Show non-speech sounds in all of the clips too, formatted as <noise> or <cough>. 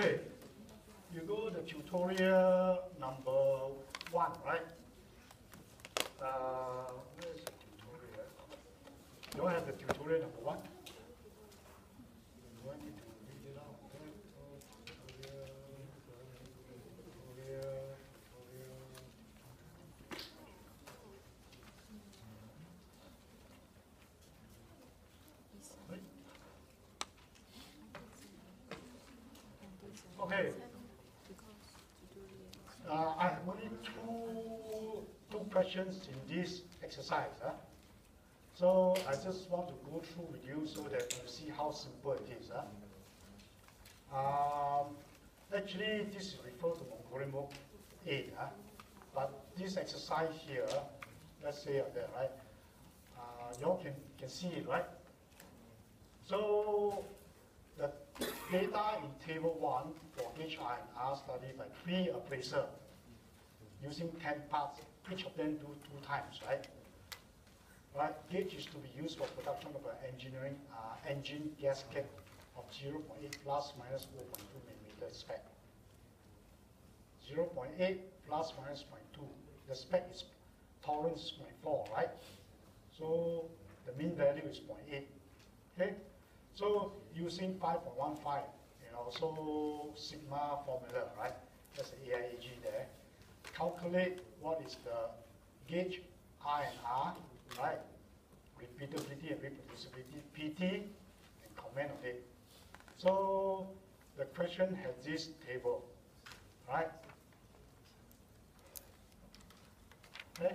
Okay, you go to tutorial number one, right? Uh, where's the tutorial? You all have the tutorial number one? Do I need to read it out? Tutorial, tutorial, tutorial. Right. Okay. Uh, I have only two, two questions in this exercise. Huh? So I just want to go through with you so that you see how simple it is. Huh? Um, actually, this is referred to Montgomery Book 8. Huh? But this exercise here, let's say there, right? Uh, you all can, can see it, right? So the data in table one for HI and R study by three appraiser using 10 parts, each of them do two times, right? Right, gauge is to be used for production of an engineering uh, engine gasket of 0.8 plus minus 0.2 millimeter spec. 0.8 plus minus 0.2. The spec is tolerance is 0.4, right? So the mean value is 0.8. Okay? So using 5.15, you know, so sigma formula, right? That's the AIAG there. Calculate what is the gauge I and R, right? Repeatability and reproducibility, PT, and comment on it. So the question has this table, right? Okay?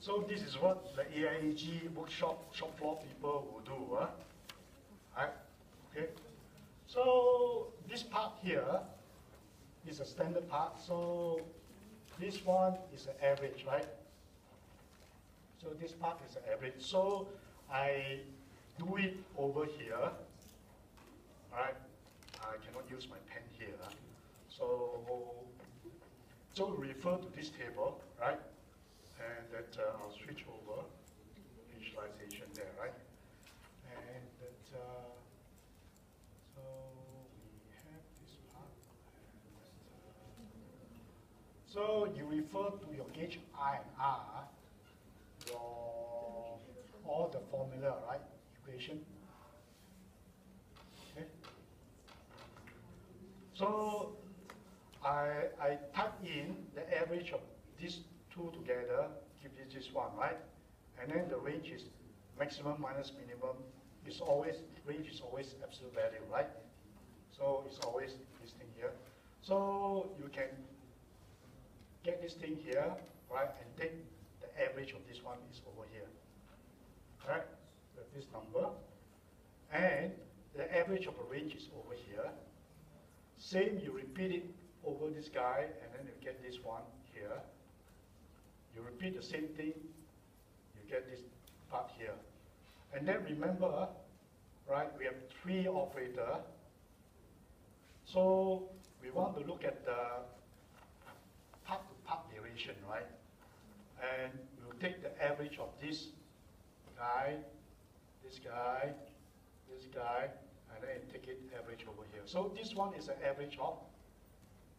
So this is what the AIAG workshop shop floor people will do. Huh? Right? Okay. So this part here is a standard part. So this one is an average, right? So this part is an average. So I do it over here. Right? I cannot use my pen here. So so refer to this table, right? And that uh, I'll switch over visualization there, right? And that, uh, so you refer to your gauge I and R, your, all the formula, right, equation. Okay. So I, I type in the average of these two together, give you this one, right? And then the range is maximum minus minimum is always, range is always absolute value, right? So it's always this thing here. So you can get this thing here, right, and take the average of this one is over here, right? So this number. And the average of the range is over here. Same, you repeat it over this guy, and then you get this one here. You repeat the same thing, you get this part here. And then remember, right, we have three operator. So we want to look at the part-to-part right? And we'll take the average of this guy, this guy, this guy, and then take it average over here. So this one is an average of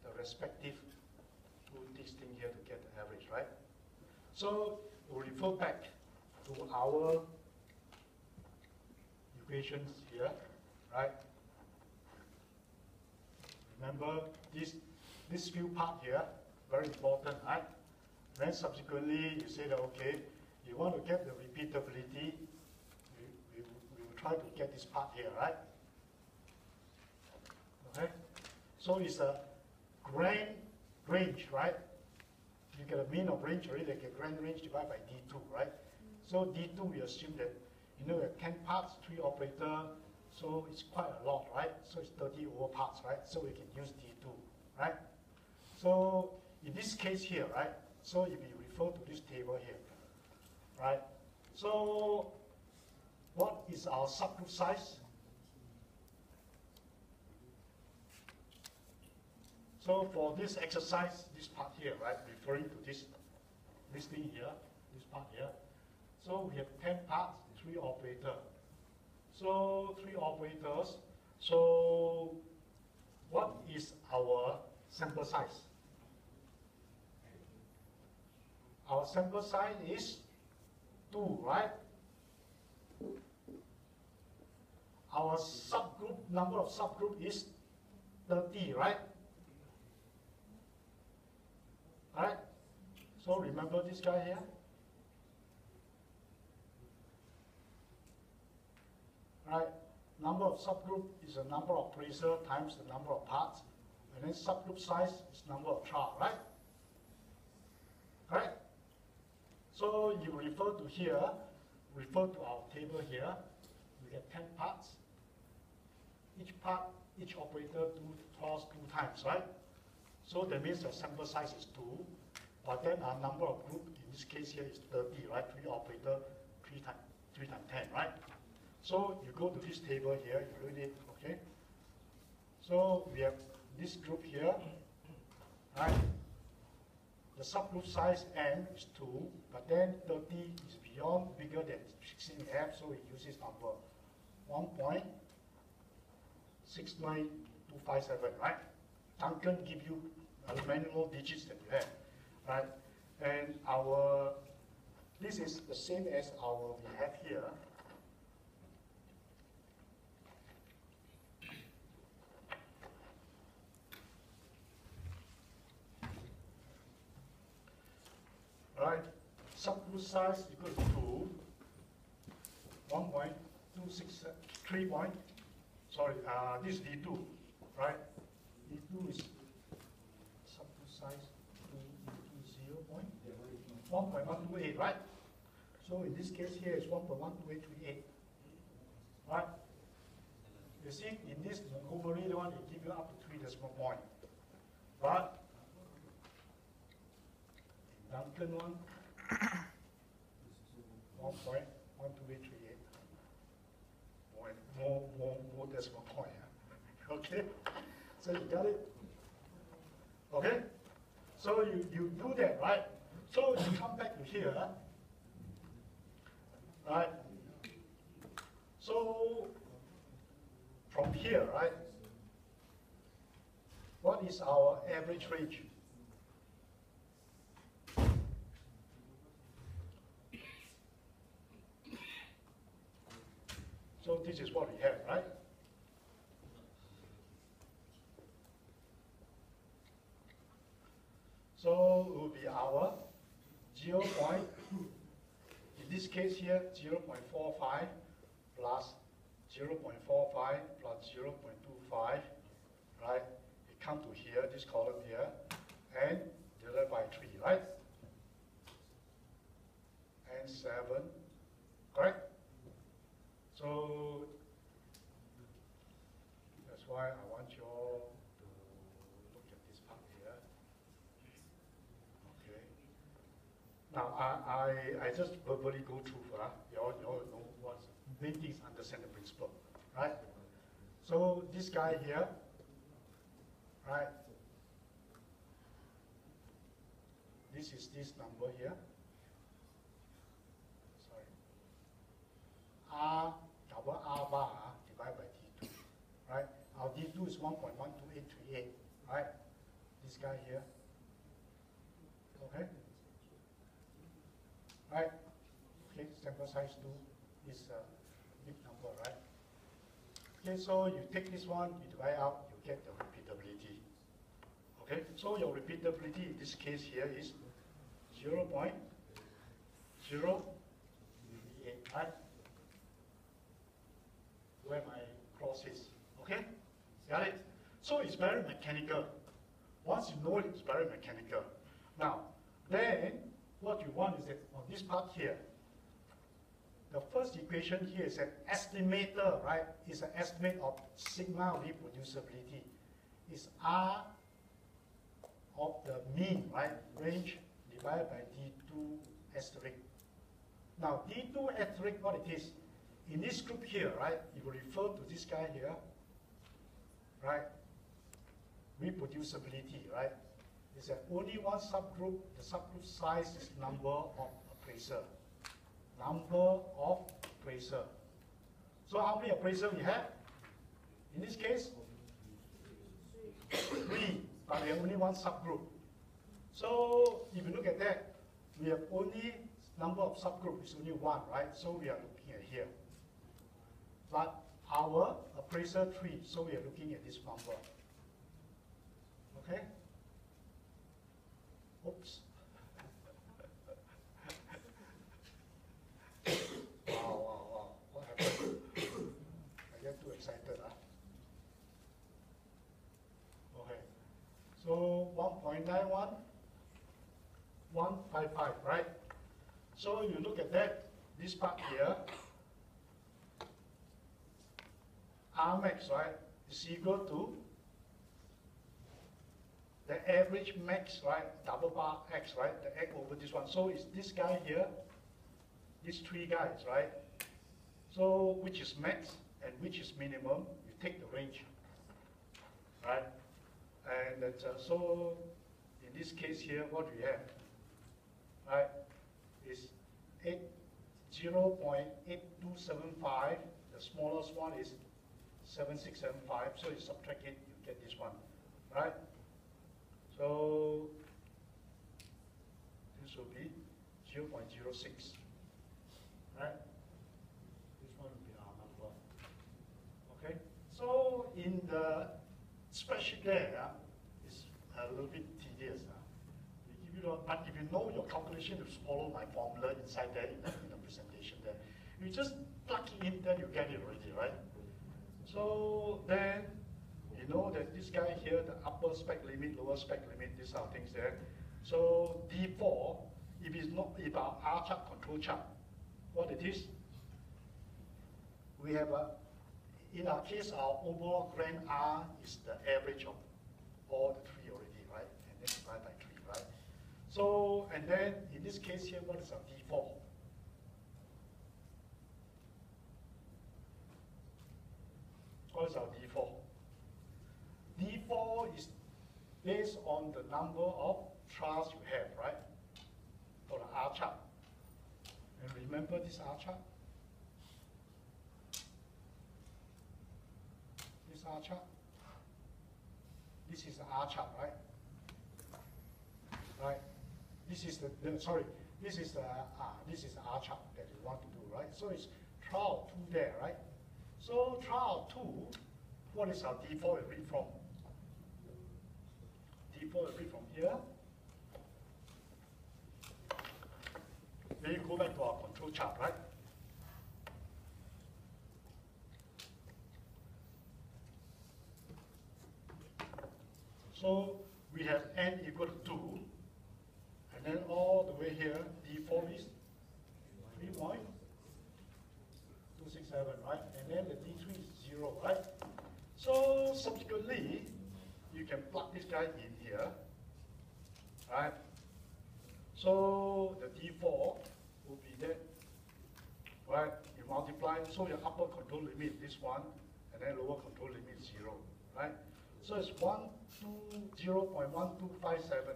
the respective two this thing here to get the average, right? So we'll refer back to our equations here, right? Remember this this few part here, very important, right? Then subsequently you say that okay, you want to get the repeatability, we, we, we will try to get this part here, right? Okay? So it's a grand range, right? You get a mean of range already, like a grand range divided by D2, right? So D2, we assume that, you know, you have 10 parts, 3 operator, so it's quite a lot, right? So it's 30 over parts, right? So we can use D2, right? So in this case here, right? So if we refer to this table here, right? So what is our subgroup size? So for this exercise, this part here, right, referring to this, this thing here, this part here. So we have 10 parts, three operator. So three operators. So what is our sample size? Our sample size is 2, right? Our subgroup, number of subgroup is 30, right? Right? So remember this guy here? Right? Number of subgroup is the number of tracer times the number of parts. And then subgroup size is number of trial, right? Right? So you refer to here, refer to our table here. you get 10 parts. Each part, each operator do toss two times, right? So that means the sample size is 2. But then our number of group, in this case here, is 30, right? Three operator, 3 times, 3 times 10, right? So you go to this table here, you read it, okay? So we have this group here, right? The subgroup size n is 2, but then 30 is beyond, bigger than 16f, so it uses number 1.69257, right? Duncan give you many more digits that you have, right? And our, this is the same as our, we have here, right? Subgroup size equals to 1.263 point, sorry, uh, this is D2, right? D2 is subgroup size 0 point, 1.128, right? So in this case here is 1.12838, right? You see, in this Montgomery one, it give you up to three decimal point. But Duncan one, oh, one point, one two eight three eight. More, more, more, more decimal point, yeah. <laughs> okay? So you got it? Okay? So you, you do that, right? So you come back to here, right? So from here, right? What is our average range? So this is what we have, right? So it will be our 0. Point, in this case here, 0 0.45 plus 0 0.45 plus 0 0.25, right? It come to here, this column here, and divided by 3, right? And 7, correct? So that's why I want you all to look at this part here. Okay. Now, I, I, I just verbally go through, uh, you all, you all know what's, main thing understand the principle, right? So this guy here, right? This is this number here. Sorry. R double R bar ah, divided by D2, right? Our D2 is 1.12838, right? This guy here, okay? Right? Okay, sample size 2 is a big number, right? Okay, so you take this one, you divide out, you get the repeatability. Okay, so your repeatability in this case here is 0 0.038, right? Where my cross is. Okay? Got it? So it's very mechanical. Once you know it, it's very mechanical. Now, then what you want is that on this part here, the first equation here is an estimator, right? It's an estimate of sigma reproducibility. It's R of the mean, right? Range divided by D2 asterisk. Now, D2 asterisk, what it is? In this group here, right, you will refer to this guy here, right, reproducibility, right, is that only one subgroup, the subgroup size is number of appraiser. Number of appraiser. So how many appraiser we have? In this case, three, but we have only one subgroup. So if you look at that, we have only number of subgroup is only one, right? So we are looking at here. But our appraiser tree, so we are looking at this number. Okay? Oops. <laughs> wow, wow, wow. What happened? I get too excited, huh? Okay. So 1.91, 155, right? So you look at that, this part here, Rmax, right, is equal to the average max, right, double bar x, right, the x over this one. So it's this guy here, these three guys, right? So which is max and which is minimum, you take the range, right? And uh, so in this case here, what we have? Right, is eight, 0.8275, the smallest one is 7675, so you subtract it, you get this one, right? So this will be 0.06, right? This one will be our number. Okay, so in the spreadsheet there, it's a little bit tedious. but if you know your calculation, you follow my formula inside there in the, in the presentation there. You just plug it in, then you get it already, right? So then, you know that this guy here, the upper spec limit, lower spec limit, these are things there. So D4, if it's not, if our R chart control chart, what it is, we have a, in our case, our overall grand R is the average of all the three already, right? And then divide by three, right? So, and then in this case here, what is our D4? What is our D4? D4 is based on the number of trials you have, right? For the R chart. And remember this R chart? This R chart? This is the R chart, right? Right? This is the, the sorry, this is the, uh, this is the R chart that you want to do, right? So it's trial two there, right? So trial two, what is our D4 read from? D4 read from here. Then you go back to our control chart, right? So we have n equal to 2, and then all the way here, D4 is 3.267, right? And then the D3 is 0, right? So subsequently, you can plug this guy in here, right? So the D4 will be that, right? You multiply, so your upper control limit, this one, and then lower control limit, is zero, right? So it's one, two, zero point one two five seven.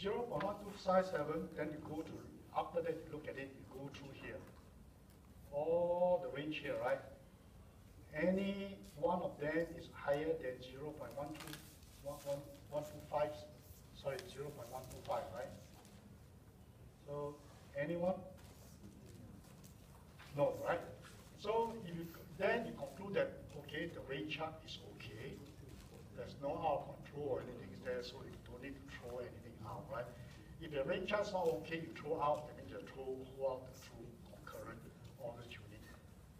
Zero point one two five seven, then you go to, after that, you look at it, you go through here. All the range here, right? Any one of them is higher than zero point one two, one, one, one two five, sorry, zero point one two five, right? So, anyone? No, right? So you, then you conclude that, okay, the range chart is okay. There's no out of control or anything there, so you don't need to throw anything out, right? If the range chart's not okay, you throw out, that means you throw, out the the unit,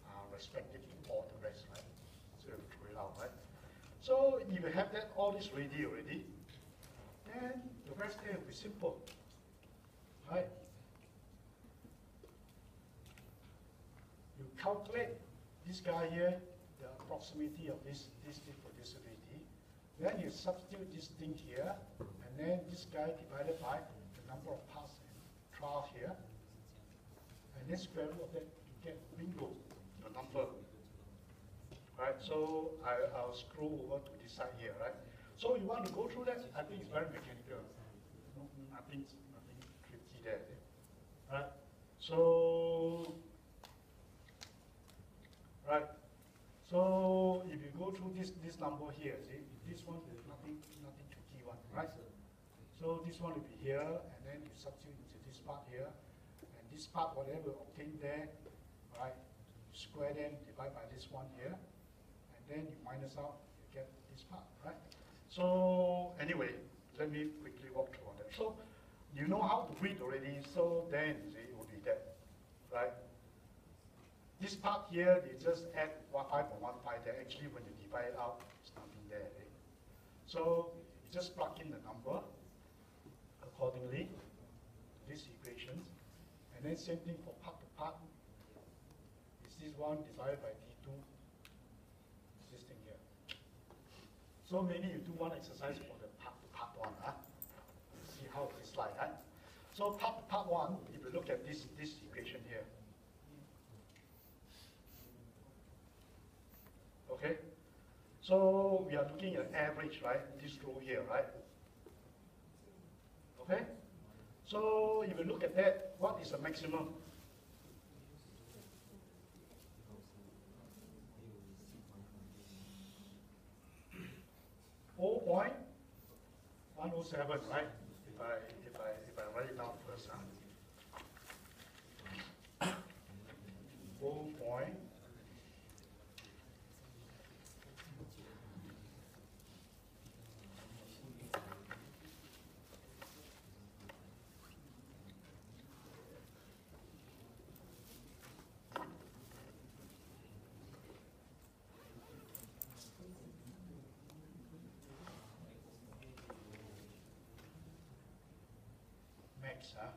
uh, respectively, all the rest, right? So throw it out, right? So if you have that, all this ready already, then the rest there will be simple, right? You calculate this guy here, the proximity of this, this thing for this already. Then you substitute this thing here, and then this guy divided by the number of parts and trial here. And then square root of that, get bingo, the number. Right, so I, I'll scroll over to this side here, right? So you want to go through that, I think it's very mechanical. No, Nothing, nothing tricky there, right? So, right, so if you go through this, this number here, see? This one, there's nothing, nothing tricky one, right? So this one will be here, and then you substitute into this part here, and this part, whatever obtained there, right? Square them, divide by this one here, and then you minus out, you get this part, right? So anyway, let me quickly walk through on that. So you know how to read already, so then see, it will be that, right? This part here, they just add one five or one five there. Actually, when you divide it out, it's nothing there. eh? So you just plug in the number accordingly these equations. And then same thing for part to part. Is one divided by D2, this thing here. So maybe you do one exercise for the part part one, huh? See how it is like, huh? So part part one, if you look at this, this equation here, Okay? So we are looking at average, right? This row here, right? Okay? So if you look at that, what is the maximum? 4.107, right? If I, if I, if I write it down first, huh? <coughs> 4.107. diversa,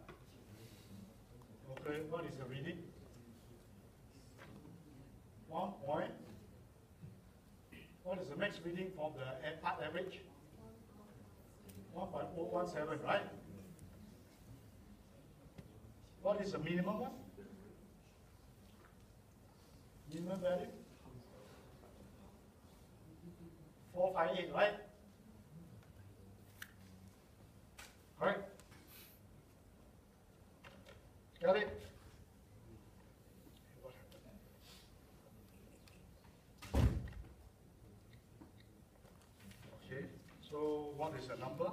okay, what is the reading? One point. What is the max reading from the part average? 1.017, right? What is the minimum one? Minimum value? 458, right? Correct? Got it? Okay, so what is the number?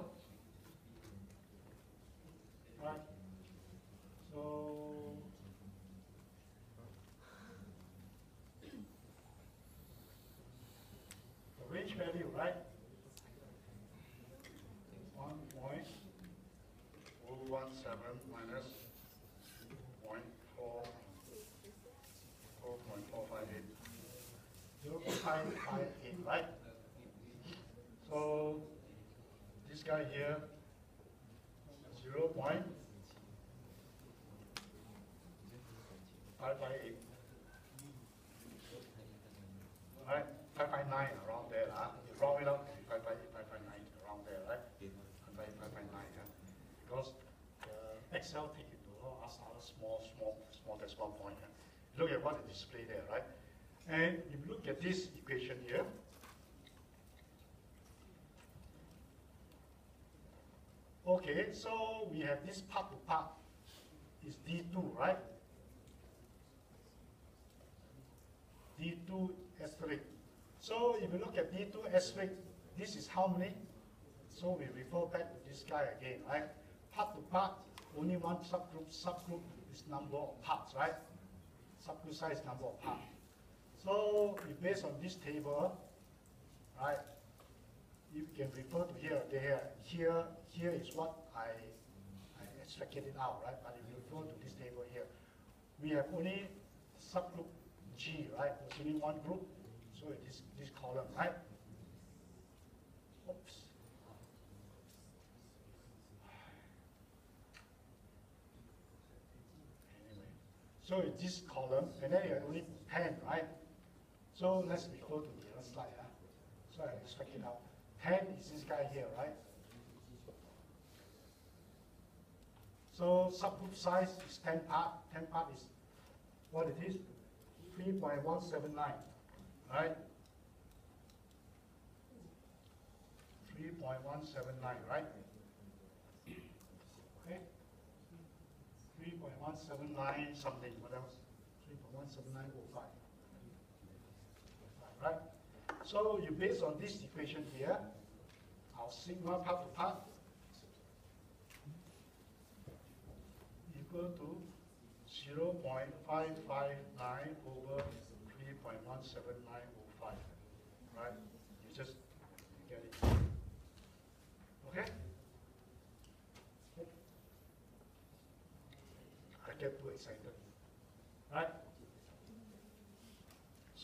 Right, so. The range value, right? One point oh one seven minus point four, four point four five eight. Zero point five five eight, right? So this guy here, zero point five five eight. Right, five five nine around there, huh? You round it up, to five five eight, five five nine, around there, right? Five five five five nine, huh? Because the Excel take into all us other small, small decimal point. huh? Look at what is displayed there, right? And if you look at this equation here, Okay, so we have this part to part is D2, right? D2 asterisk. So if you look at D2 asterisk, this is how many? So we refer back to this guy again, right? Part to part, only one subgroup, subgroup number of parts, right? Subgroup size number of parts. So if based on this table, right, you can refer to here, there, here, here is what I, I extracted it out, right? But if you refer to this table here, we have only subgroup G, right? There's only one group, so it is this column, right? Oops. Anyway, so it's this column, and then you have only ten, right? So let's refer to the other slide, huh? So I extract it out. Ten is this guy here, right? So subgroup size is ten part, ten part is what it is, three point one seven nine, right? Three point one seven nine, right? 3.179 something, what else? 3.17905. Right? So you based on this equation here, our sigma part to part equal to 0 0.559 over 3.17905. Right? You just get it. Okay?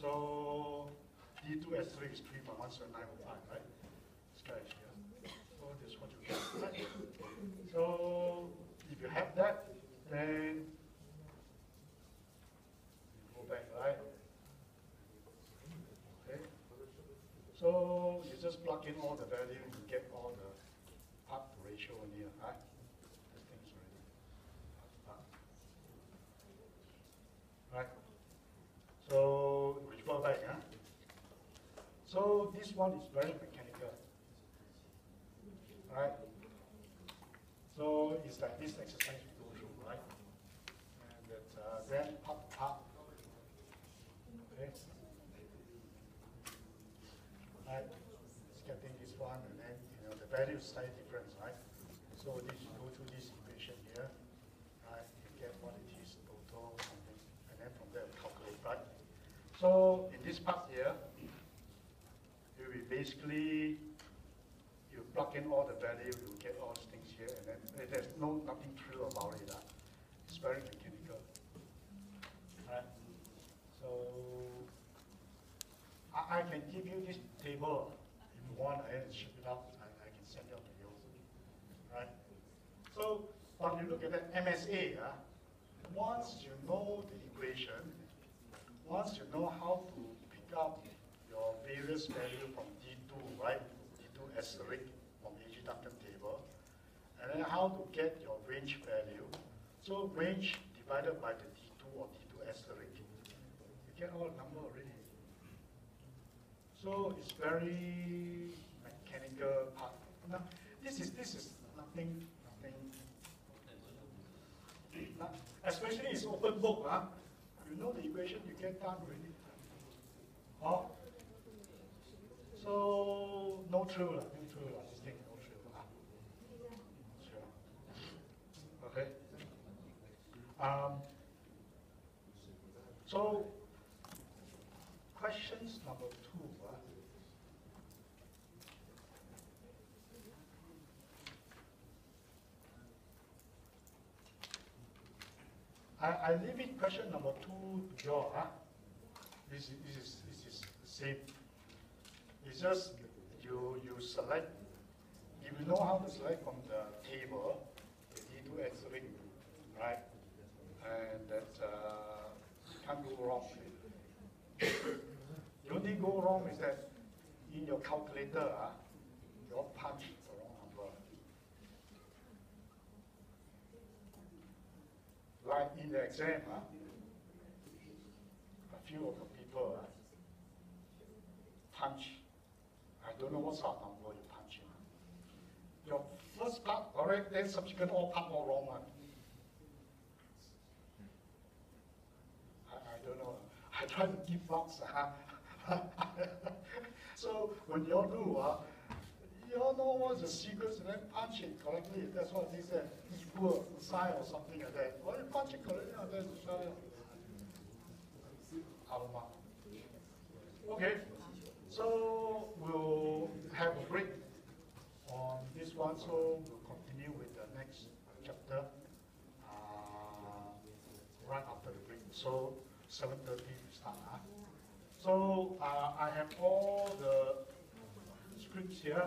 So D2 asterisk is 3.17905, right? This guy is here. So this is what you get, right? So if you have that, then you go back, right? Okay? So you just plug in all the value, you get all the to ratio in here, right? Right? So? So this one is very mechanical. Right? So it's like this exercise we go through, right? And that, uh, then to part. Okay? Right? It's getting this one, and then, you know, the value is slightly different, right? So this, you go through this equation here, right? You get what it is total, something, and then from there calculate, right? So in this part here, basically, you plug in all the value, you get all these things here, and then there's no, nothing trill about it. Huh? It's very mechanical. Right? So, I, I can give you this table if you want, and ship it out, I, I can send it out to you. Right? So, when you look at the MSA, huh? Ah. once you know the equation, once you know how to pick up your various value from D2, right? D2 asterisk from AG Duncan table, and then how to get your range value. So range divided by the D2 or D2 asterisk. You get all number already. So it's very mechanical part. Now, this is this is nothing nothing. not- Especially it's open book, huh? You know the equation, you get done already. Oh. So no true lah, no true lah. This thing no true. Okay. Um. So questions number two. ah. I, I leave it question number two to you, huh? This is, this is, this is the same. It's just you, you select, if you know how to select from the table, the D2 X ring, right? And that, uh, can't go wrong. the <coughs> only go wrong is that in your calculator, ah, you punch the wrong number. Like in the exam, ah, a few of the people ah, punch. What sort of number you punch in. Your first part correct, then subsequent all part all wrong one. I, I don't know. I try to give marks. <laughs> ah. so when you all do, uh, you all know what's the secrets and then punch it correctly. That's what they said. Equal sign or something like that. Well, you punch it correctly, and then you shut it. Okay, so we'll have a break on this one, so we'll continue with the next chapter uh, right after the break. So 7.30 we start. Huh? So uh, I have all the scripts here.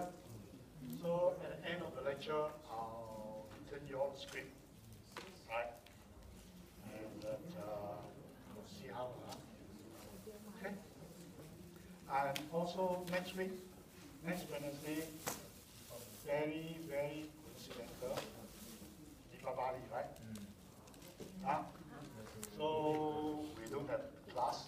So at the end of the lecture, I'll send you all the script, right? And that, uh, we'll see how. Uh, okay. And also next week, next Wednesday, very, very coincidental, Deepavali, right? Huh? So we don't have class.